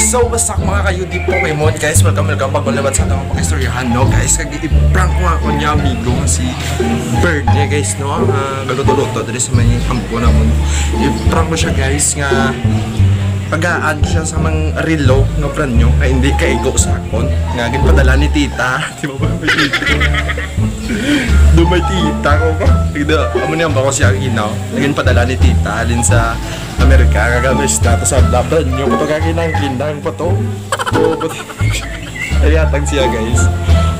So, basta mga kayo di Pokemon, guys, welcome, welcome bago naman sa atong pakistoryahan, no, guys, kag i-prank ko ako niya, amigo, si Bird niya, guys, no, ang uh, galuto-luto, dali sa may ampo namon. I-prank ko siya, guys, nga pag-add siya sa mga relo nga brand nyo, nga hindi kaigo sa akon, nga ginpadala ni tita, di ba ba, may tita. Do may tita ko ko. Tigda, amo niyan ba ko siya ginaw. Naging padala ni tita alin sa Amerika kagamit status sa laban nyo. Ito kakinang kindang pa to. Ayatag siya guys.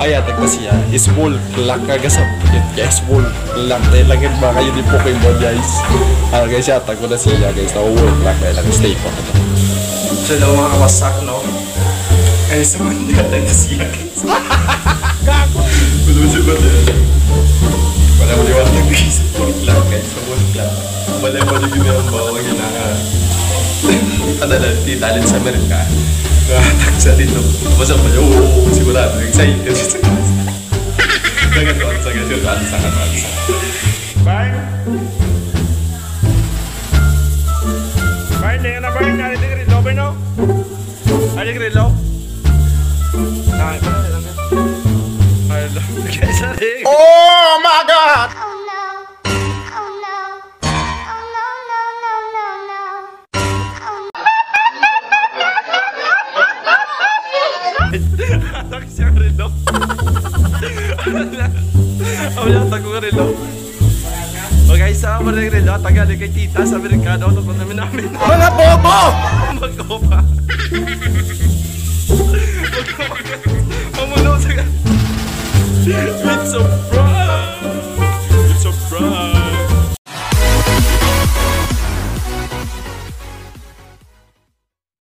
Ayatag na siya. Is full clock kaga sa Yes, full clock. Dahil lang yun ba kayo di Pokemon guys. Ah guys, yatag ko na siya guys. Na full clock. Dahil lang stay ko to. So, na mga kawasak no. Ay, sa mga yatag na siya guys. Wala siya ba Wala mo diwata guys. Full clock guys. Sa full clock. Wala mo yung ginawang bawa ginaka. Padala, titalin sa Amerika. Katak sa dito. Basta pa yun. Oo, sigurado. Excited siya sa kasi. Dagan ko sa kasi. Kansa ka kansa. Bang! Bang, hindi ka na bang. Nari di grillo, ba no? Nari grillo? Nari pa na lang yan. Nari lang. Kaya sa rin. Oh my God! Anak siya grillo. Ang yata ko grillo. O guys, sa mga grillo, tagal kay tita sa Amerikano. Ito namin namin. Mga bobo! Magkopa. Mamuno sa With some bro.